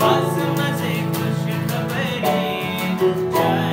Bazı mazik kuşun haberi Çay